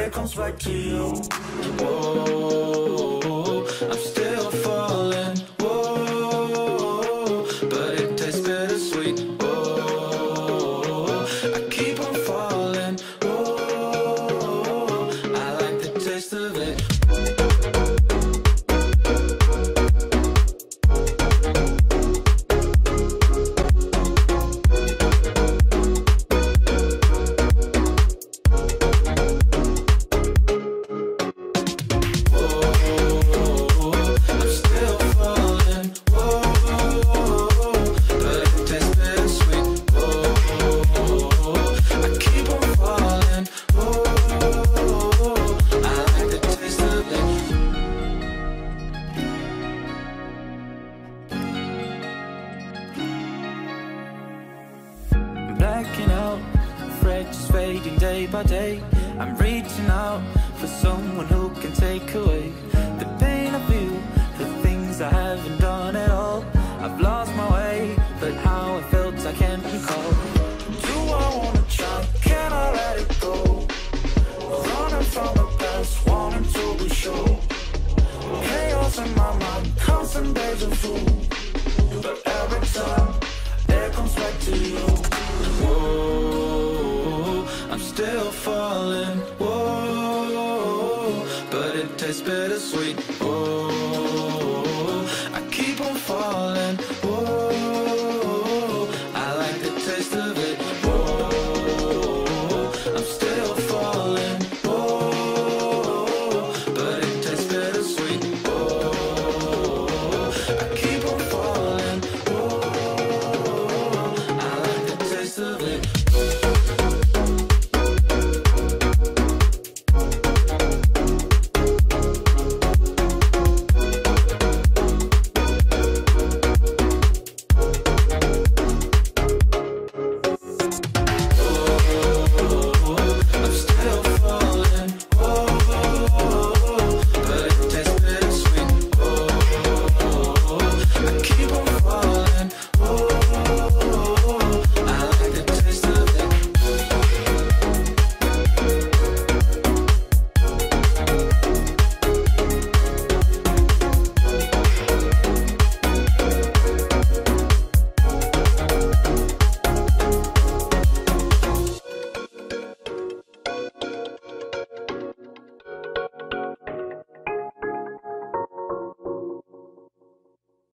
it comes back to you. Day by day. I'm reaching out for someone who can take away the pain I feel, the things I haven't done at all. I've lost my way, but how it felt I can't recall. Do I wanna try? Can I let it go? Running from the past, wanting to be sure. Chaos in my mind, constant deja vu. But every time, it comes back to you still falling, whoa, but it tastes bittersweet, whoa.